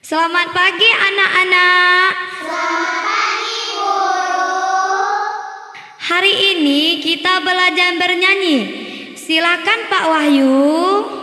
Selamat pagi anak-anak. Selamat pagi guru. Hari ini kita belajar bernyanyi. Silakan Pak Wahyu.